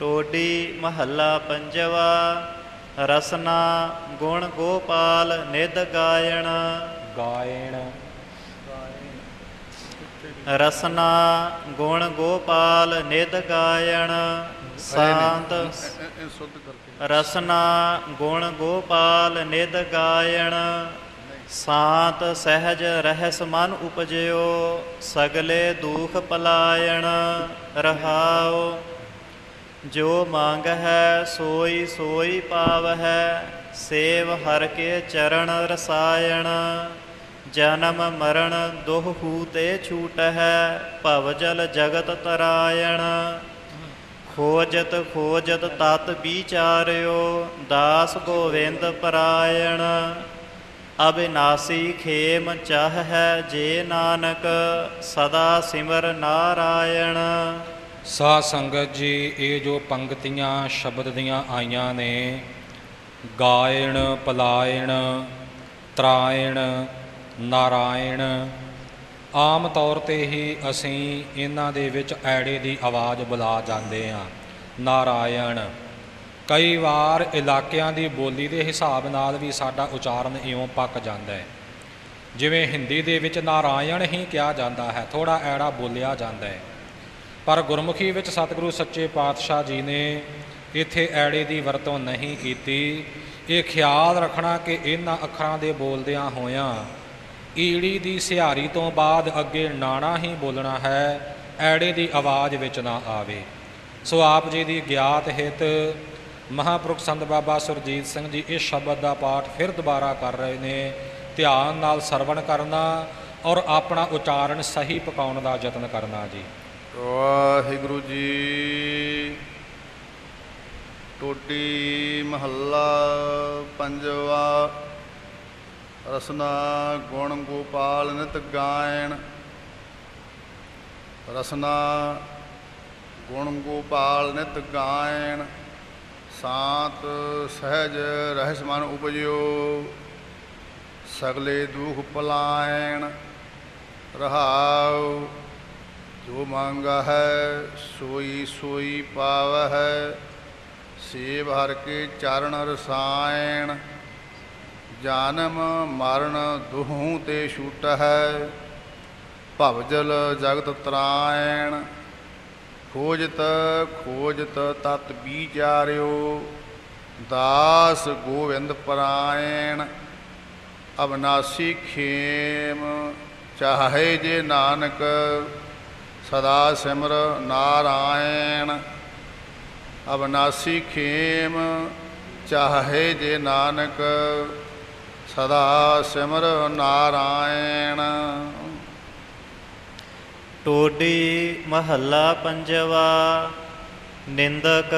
ਟੋਡੀ ਮਹੱਲਾ ਪੰਜਵਾ ਰਸਨਾ ਗੁਣ ਗੋਪਾਲ ਨਿਦ ਗਾਇਣ। ਗਾਇਣ। ਰਸਨਾ ਗੁਣ ਗੋਪਾਲ ਨਿਦ ਗਾਇਣ। ਸ਼ਾਂਤ ਰਸਨਾ ਗੁਣ ਗੋਪਾਲ ਨਿਦ ਗਾਇਣ। ਸਾਤ ਸਹਿਜ ਰਹਿਸ ਮਨ ਉਪਜਿਓ ਸਗਲੇ ਦੁਖ ਪਲਾਇਣ ਰਹਾਉ ਜੋ ਮੰਗ ਹੈ ਸੋਈ ਸੋਈ ਪਾਵ ਹੈ ਸੇਵ ਹਰ ਕੇ ਚਰਨ ਰਸਾਇਣ। ਜਨਮ ਮਰਨ ਦੁਹੂ ਤੇ ਛੂਟ ਹੈ ਭਵ ਜਲ ਜਗਤ ਤਰਾਇਣ। ਖੋਜਤ ਖੋਜਤ ਤਤ ਵਿਚਾਰਿਓ, ਦਾਸ ਗੋਵਿੰਦ ਪਰਾਇਣ। ਅਬਿਨਾਸੀ ਖੇਮ ਚਾਹ ਹੈ ਜੇ ਨਾਨਕ, ਸਦਾ ਸਿਮਰ ਨਾਰਾਇਣ। ਸਾ ਸੰਗਤ ਜੀ, ਇਹ ਜੋ ਪੰਕਤੀਆਂ ਸ਼ਬਦ ਦੀਆਂ ਆਈਆਂ ਨੇ, ਗਾਇਣ, ਪਲਾਇਣ, ਤਰਾਇਣ, ਨਾਰਾਇਣ, ਆਮ ਤੌਰ ਤੇ ਹੀ ਅਸੀਂ ਇਹਨਾਂ ਦੇ ਵਿੱਚ ਐੜੇ ਦੀ ਆਵਾਜ਼ ਬੁਲਾ ਜਾਂਦੇ ਹਾਂ। ਨਾਰਾਇਣ, ਕਈ ਵਾਰ ਇਲਾਕਿਆਂ ਦੀ ਬੋਲੀ ਦੇ ਹਿਸਾਬ ਨਾਲ ਵੀ ਸਾਡਾ ਉਚਾਰਨ ਇਉਂ ਪੱਕ ਜਾਂਦਾ ਹੈ। ਜਿਵੇਂ ਹਿੰਦੀ ਦੇ ਵਿੱਚ ਨਾਰਾਇਣ ਹੀ ਕਿਹਾ ਜਾਂਦਾ ਹੈ ਥੋੜਾ ਐੜਾ ਬੋਲਿਆ ਜਾਂਦਾ ਹੈ। ਪਰ ਗੁਰਮੁਖੀ ਵਿੱਚ ਸਤਿਗੁਰੂ ਸੱਚੇ ਪਾਤਸ਼ਾਹ ਜੀ ਨੇ ਇੱਥੇ ਐੜੇ ਦੀ ਵਰਤੋਂ ਨਹੀਂ ਕੀਤੀ। ਇਹ ਖਿਆਲ ਰੱਖਣਾ ਕਿ ਇਹਨਾਂ ਅੱਖਰਾਂ ਦੇ ਬੋਲਦਿਆਂ ਹੋਇਆਂ ਈੜੀ ਦੀ ਸਿਹਾਰੀ ਤੋਂ ਬਾਅਦ ਅੱਗੇ ਨਾਣਾ ਹੀ ਬੋਲਣਾ ਹੈ, ਐੜੇ ਦੀ ਆਵਾਜ਼ ਵਿੱਚ ਨਾ ਆਵੇ। ਸੋ ਆਪ ਜੀ ਦੀ ਗਿਆਤ ਹਿਤ ਮਹਾਪੁਰਖ ਸੰਤ ਬਾਬਾ ਸੁਰਜੀਤ ਸਿੰਘ ਜੀ ਇਸ ਸ਼ਬਦ ਦਾ ਪਾਠ ਫਿਰ ਦੁਬਾਰਾ ਕਰ ਰਹੇ ਨੇ। ਧਿਆਨ ਨਾਲ ਸਰਵਣ ਕਰਨਾ ਔਰ ਆਪਣਾ ਉਚਾਰਨ ਸਹੀ ਪਕਾਉਣ ਦਾ ਯਤਨ ਕਰਨਾ ਜੀ। ਵਾਹਿਗੁਰੂ ਜੀ। ਟੋਡੀ ਮਹੱਲਾ ਪੰਜਵਾ ਰਸਨਾ ਗੁਣ ਗੋਪਾਲ ਨਿਤ ਗਾਇਣ। ਰਸਨਾ ਗੁਣ ਗੋਪਾਲ ਨਿਤ ਗਾਇਣ। ਸਾਤ ਸਹਿਜ ਰਹਿਸ ਮਨ ਉਪਜਿਓ। ਸਗਲੇ ਦੁਖ ਪਲਾਇਣ। ਰਹਾਉ ਜੋ ਮੰਗਾ ਹੈ ਸੋਈ ਸੋਈ ਪਾਵਹਿ, ਸੇਵ ਹਰ ਕੇ ਚਰਨ ਰਸਾਇਣ। ਜਨਮ ਮਰਨ ਦੁਹੂ ਤੇ ਛੂਟ ਹੈ ਭਵਜਲ ਜਗਤ ਤਰਾਇਣ। ਖੋਜਤ ਖੋਜਤ ਤਤ ਵਿਚਾਰਿਓ ਦਾਸ ਗੋਵਿੰਦ ਪਰਾਇਣ। ਅਬਨਾਸੀ ਖੇਮ, ਚਾਹੇ ਜੇ ਨਾਨਕ ਸਦਾ ਸਿਮਰ ਨਾਰਾਇਣ। ਅਬਨਾਸੀ ਖੇਮ, ਚਾਹੇ ਜੇ ਨਾਨਕ, ਸਦਾ ਸਿਮਰ ਨਾਰਾਇਣ। ਟੋਡੀ ਮਹੱਲਾ ਪੰਜਵਾ, ਨਿੰਦਕ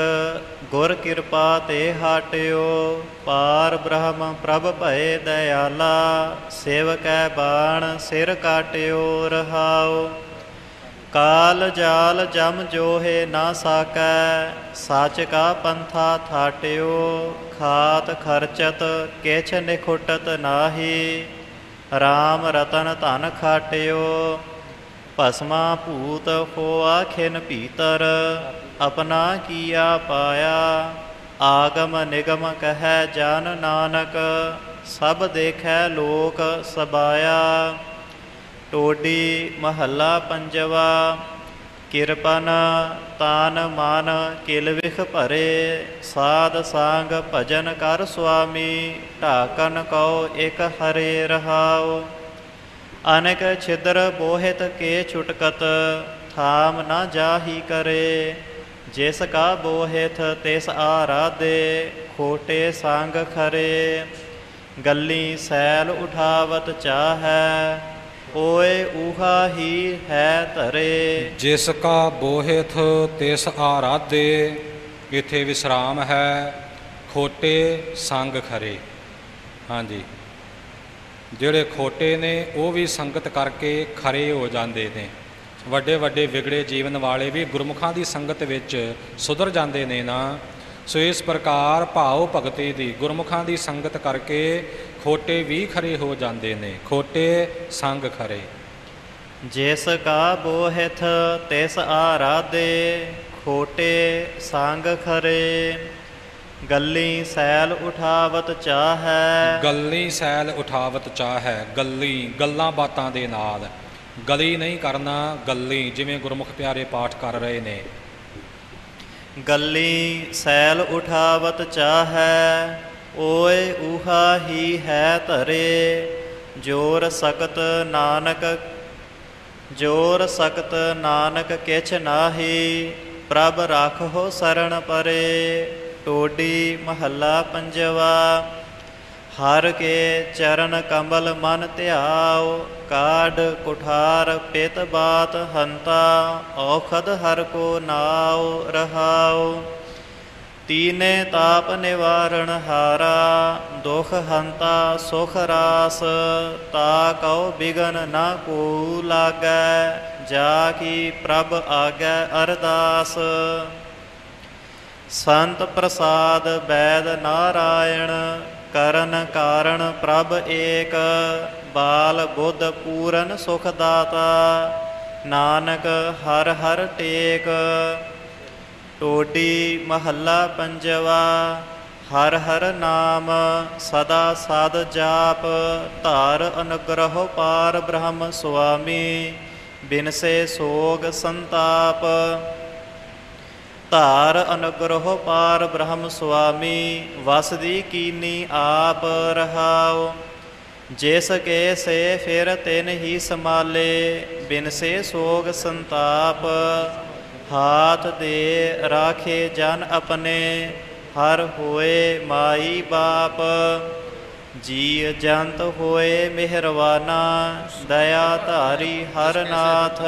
ਗੁਰ ਕਿਰਪਾ ਤੇ ਹਾਟਿਓ, ਪਾਰ ਬ੍ਰਹਮ ਪ੍ਰਭ ਭਏ ਦਇਆਲਾ, ਸੇਵਕੈ ਬਾਣ ਸਿਰ ਕਾਟਿਓ ਰਹਾਉ ਕਾਲ ਜਾਲ ਜਮ ਜੋਹੇ ਨਾ ਸਾਕੈ ਸੱਚ ਕਾ ਪੰਥਾ ਥਾਟਿਓ, ਖਾਤ ਖਰਚਤ ਕਿਛ ਨਿਖੁਟਤ ਨਾਹੀ RAM ਰਤਨ ਧਨ ਖਾਟਿਓ, ਭਸਮਾ ਭੂਤ ਹੋਆ ਖਿਨ ਭੀਤਰ, ਆਪਣਾ ਕੀਆ ਪਾਇਆ, ਆਗਮ ਨਿਗਮ ਕਹੈ ਜਨ ਨਾਨਕ, ਸਭ ਦੇਖੈ ਲੋਕ ਸਬਾਇਆ। ਟੋਡੀ ਮਹੱਲਾ ਪੰਜਵਾ, ਕਿਰਪਨ ਤਾਨ ਮਾਨ ਕਿਲ ਵਿਖ ਭਰੇ, ਸਾਧ ਸੰਗ ਭਜਨ ਕਰ ਸੁਆਮੀ, ਢਾਕਨ ਕਉ ਇਕ ਹਰੇ ਰਹਾਉ। ਅਨੇਕ ਛਿਦਰ ਬੋਹਿਤ ਕੇ ਛੁਟਕਤ, ਥਾਮ ਨਾ ਜਾਹੀ ਕਰੇ। ਜਿਸ ਕਾ ਬੋਹਿਤ ਤਿਸ ਆਰਾਧੇ, ਖੋਟੇ ਸੰਗ ਖਰੇ। ਗੱਲੀ ਸੈਲ ਉਠਾਵਤ ਚਾਹੈ ਓਏ ਊਹਾ ਹੀ ਹੈ ਧਰੇ। ਜਿਸ ਕਾ ਬੋਹਿਥ ਤਿਸ ਆਰਾਧੇ, ਇਥੇ ਵਿਸਰਾਮ ਹੈ, ਖੋਟੇ ਸੰਗ ਖਰੇ। ਹਾਂਜੀ। ਜਿਹੜੇ ਖੋਟੇ ਨੇ, ਉਹ ਵੀ ਸੰਗਤ ਕਰਕੇ ਖਰੇ ਹੋ ਜਾਂਦੇ ਨੇ। ਵੱਡੇ ਵੱਡੇ ਵਿਗੜੇ ਜੀਵਨ ਵਾਲੇ ਵੀ ਗੁਰਮੁਖਾਂ ਦੀ ਸੰਗਤ ਵਿੱਚ ਸੁਧਰ ਜਾਂਦੇ ਨੇ ਨਾ। ਸੋ ਇਸ ਪ੍ਰਕਾਰ ਭਾਉ ਭਗਤੀ ਦੀ ਗੁਰਮੁਖਾਂ ਦੀ ਸੰਗਤ ਕਰਕੇ ਖੋਟੇ ਵੀ ਖਰੇ ਹੋ ਜਾਂਦੇ ਨੇ ਖੋਟੇ ਸੰਗ ਖਰੇ। ਜਿਸ ਕਾ ਬੋਹਿਥ ਤਿਸ ਆਰਾਧੇ ਖੋਟੇ ਸੰਗ ਖਰੇ। ਗੱਲੀ ਸੈਲ ਉਠਾਵਤ ਚਾਹੈ। ਗੱਲੀ ਸੈਲ ਉਠਾਵਤ ਚਾਹੈ ਗੱਲੀ ਗੱਲਾਂ ਬਾਤਾਂ ਦੇ ਨਾਲ। ਗਲੀ ਨਹੀਂ ਕਰਨਾ ਗੱਲੀ ਜਿਵੇਂ ਗੁਰਮੁਖ ਪਿਆਰੇ ਪਾਠ ਕਰ ਰਹੇ ਨੇ। ਗੱਲੀ ਸੈਲ ਉਠਾਵਤ ਚਾਹੈ। ਓਏ ਉਹਾ ਹੀ ਹੈ ਧਰੇ, ਜੋਰ ਸਕਤ ਨਾਨਕ, ਜੋਰ ਸਕਤ ਨਾਨਕ ਕਿਛ ਨਾਹੀ, ਪ੍ਰਭ ਰਾਖੋ ਸਰਣ ਪਰੇ, ਟੋਡੀ ਮਹੱਲਾ ਪੰਜਵਾ, ਹਰ ਕੇ ਚਰਨ ਕਮਲ ਮਨ ਧਿਆਓ ਕਾਢ ਕੁਠਾਰ ਪਿਤ ਬਾਤ ਹੰਤਾ, ਔਖਦ ਹਰ ਕੋ ਨਾਉ ਰਹਾਓ ਤੀਨੇ ਤਾਪ ਨਿਵਾਰਣ ਹਾਰਾ, ਦੁਖ ਹੰਤਾ ਸੁਖ ਰਾਸ, ਤਾ ਕਉ ਬਿਗਨ ਨਾ ਕੋ ਲਾਗੈ, ਜਾ ਕੀ ਪ੍ਰਭ ਆਗੈ ਅਰਦਾਸ। ਸੰਤ ਪ੍ਰਸਾਦ ਬੈਦ ਨਾਰਾਇਣ, ਕਰਨ ਕਾਰਣ ਪ੍ਰਭ ਏਕ, ਬਾਲ ਬੁੱਧ ਪੂਰਨ ਸੁਖ ਦਾਤਾ, ਨਾਨਕ ਹਰ ਹਰ ਟੇਕ। ਟੋਡੀ ਮਹੱਲਾ ਪੰਜਵਾ, ਹਰ ਹਰ ਨਾਮ ਸਦਾ ਸਦ ਜਾਪ, ਧਾਰ ਅਨੁਗ੍ਰਹ ਪਾਰ ਬ੍ਰਹਮ ਸੁਆਮੀ, ਬਿਨਸੇ ਸੋਗ ਸੰਤਾਪ। ਧਾਰ ਅਨੁਗ੍ਰਹ ਪਾਰ ਬ੍ਰਹਮ ਸੁਆਮੀ ਵਸਦੀ ਕੀਨੀ ਆਪ ਰਹਾਉ। ਜਿਸ ਕੇ ਸੇ ਫਿਰ ਤਿਨ ਹੀ ਸਮਾਲੇ, ਬਿਨਸੇ ਸੋਗ ਸੰਤਾਪ। ਹਾਥ ਦੇ ਰਾਖੇ ਜਨ ਆਪਣੇ, ਹਰ ਹੋਏ ਮਾਈ ਬਾਪ। ਜੀ ਜੰਤ ਹੋਏ ਮਿਹਰਵਾਨਾ, ਦਇਆ ਧਾਰੀ ਹਰ ਨਾਥ।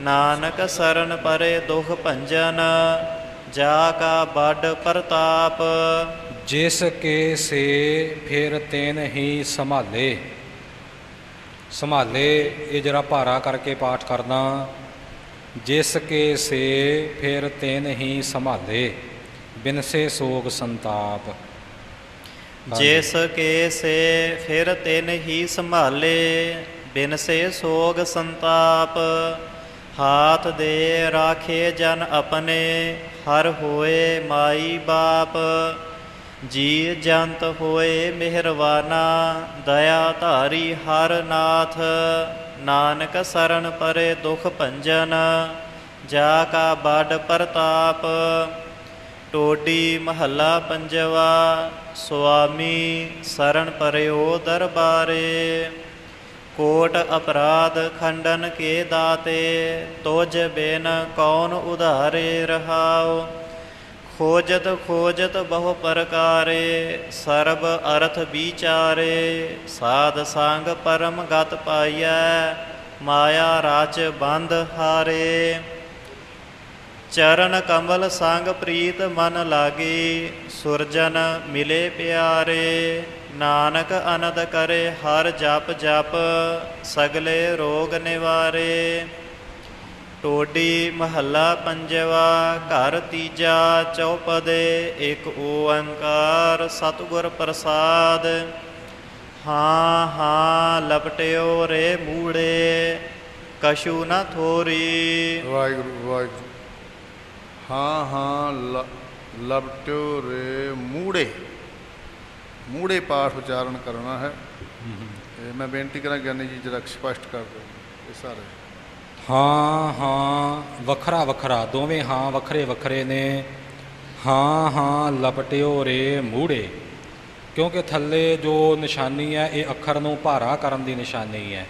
ਨਾਨਕ ਸਰਨ ਪਰੇ ਦੁਖ ਭੰਜਨ, ਜਾ ਕਾ ਵੱਡ ਪ੍ਰਤਾਪ। ਜਿਸ ਕੇ ਸੇ ਫਿਰ ਤੈਨ ਹੀ ਸੰਭਾਲੇ। ਸੰਭਾਲੇ, ਇਹ ਜਰਾ ਭਾਰਾ ਕਰਕੇ ਪਾਠ ਕਰਨਾ ਜਿਸ ਕੇ ਸੇ ਫਿਰ ਤੈਨ ਹੀ ਸੰਭਾਲੇ ਬਿਨਸੇ ਸੋਗ ਸੰਤਾਪ। ਜਿਸ ਕੇ ਸੇ ਫਿਰ ਤਿਨ ਹੀ ਸੰਭਾਲੇ ਬਿਨਸੇ ਸੋਗ ਸੰਤਾਪ। ਹਾਥ ਦੇ ਰਾਖੇ ਜਨ ਆਪਣੇ, ਹਰ ਹੋਏ ਮਾਈ ਬਾਪ। ਜੀ ਜੰਤ ਹੋਏ ਮਿਹਰਵਾਨਾ, ਦਇਆ ਧਾਰੀ ਹਰ ਨਾਥ। ਨਾਨਕ ਸਰਨ ਪਰੇ ਦੁਖ ਭੰਜਨ, ਜਾ ਕਾ ਬੜ ਪ੍ਰਤਾਪ। ਟੋਡੀ ਮਹੱਲਾ ਪੰਜਵਾ, ਸੁਆਮੀ ਸਰਣ ਪਰਿਓ ਦਰਬਾਰੇ। ਕੋਟ ਅਪਰਾਧ ਖੰਡਨ ਕੇ ਦਾਤੇ ਤੋਜ ਬੇਨ ਕੌਣ ਉਧਾਰੇ ਰਹਾਉ। ਖੋਜਤ ਖੋਜਤ ਬਹੁ ਪ੍ਰਕਾਰੇ, ਸਰਬ ਅਰਥ ਵਿਚਾਰੇ, ਸਾਧ ਸੰਗ ਪਰਮ ਗਤ ਪਾਈਐ, ਮਾਇਆ ਰਾਚ ਬੰਧ ਹਾਰੇ। ਚਰਨ ਕਮਲ ਸੰਗ ਪ੍ਰੀਤ ਮਨ ਲਾਗੀ, ਸੁਰਜਨ ਮਿਲੇ ਪਿਆਰੇ। ਨਾਨਕ ਅਨੰਦ ਕਰੇ ਹਰ ਜਪ ਜਪ, ਸਗਲੇ ਰੋਗ ਨਿਵਾਰੇ। ਟੋਡੀ ਮਹੱਲਾ ਪੰਜਵਾ ਘਰ ਤੀਜਾ ਚੌਪਦੇ ਇੱਕ ਓੰਕਾਰ ਸਤਿਗੁਰ ਪ੍ਰਸਾਦ। ਹਾਂ ਹਾਂ ਲਪਟਿਓ ਰੇ ਮੂੜੇ ਕਛੂ ਨਾ ਥੋਰੀ। ਵਾਹਿਗੁਰੂ ਵਾਹਿਗੁਰੂ। ਹਾਂ ਹਾਂ ਲਪਟਿਓ ਰੇ ਮੂੜੇ। ਮੂੜੇ ਪਾਠ ਉਚਾਰਨ ਕਰਨਾ ਹੈ। ਮੈਂ ਬੇਨਤੀ ਕਰਾਂ ਗਿਆਨੀ ਜੀ ਜਰਾ ਸਪਸ਼ਟ ਕਰ ਦਿਓ। ਇਹ ਸਾਰੇ। ਹਾਂ ਹਾਂ, ਵੱਖਰਾ ਵੱਖਰਾ, ਦੋਵੇਂ ਹਾਂ ਵੱਖਰੇ ਵੱਖਰੇ ਨੇ। ਹਾਂ ਹਾਂ, ਲਪਟਿਓ ਰੇ ਮੂੜੇ। ਕਿਉਂਕਿ ਥੱਲੇ ਜੋ ਨਿਸ਼ਾਨੀ ਹੈ, ਇਹ ਅੱਖਰ ਨੂੰ ਭਾਰਾ ਕਰਨ ਦੀ ਨਿਸ਼ਾਨੀ ਹੈ।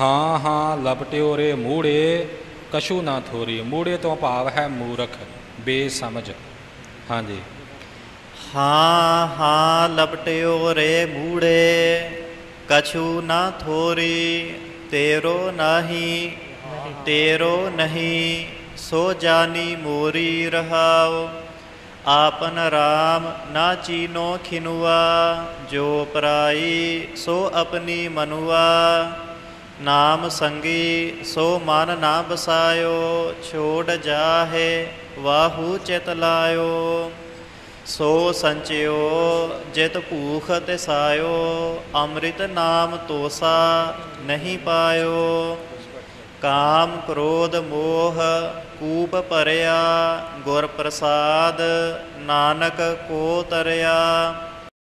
ਹਾਂ ਹਾਂ, ਲਪਟਿਓ ਰੇ ਮੂੜੇ ਕਛੂ ਨਾ ਥੋਰੀ। ਮੂੜੇ ਤੋਂ ਭਾਵ ਹੈ ਮੂਰਖ, ਬੇਸਮਝ। ਹਾਂਜੀ। ਹਾਂ ਹਾਂ, ਲਪਟਿਓ ਰੇ ਮੂੜੇ, ਕਛੂ ਨਾ ਥੋਰੀ, ਤੇਰੋ ਨਾਹੀ। ਤੇਰੋ ਨਹੀਂ, ਸੋ ਜਾਨੀ ਮੋਰੀ ਰਹਾਉ। ਆਪਨ ਰਾਮ ਨਾ ਚੀਨੋ ਖਿਨੁਆ, ਜੋ ਪਰਾਈ ਸੋ ਆਪਣੀ ਮਨੁਆ। ਨਾਮ ਸੰਗੀ ਸੋ ਮਨ ਨਾ ਬਸਾਇਓ, ਛੋੜ ਜਾਹੇ ਵਾਹੂ ਚਿਤ ਲਾਇਓ। ਸੋ ਸੰਚਿਓ, ਜਿਤ ਭੂਖ ਤਿਸਾਇਓ, ਅੰਮ੍ਰਿਤ ਨਾਮ ਤੋਸਾ ਨਹੀਂ ਪਾਇਓ। ਕਾਮ ਕ੍ਰੋਧ ਮੋਹ ਕੂਪ ਭਰਿਆ ਗੁਰ ਪ੍ਰਸਾਦ ਨਾਨਕ ਕੋ ਤਰਿਆ।